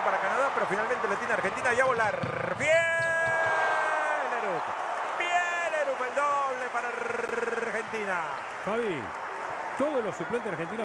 para Canadá, pero finalmente le tiene Argentina y a volar. Bien, Erup. Bien, Erup, el doble para Argentina. Fabi, todos los suplentes argentinos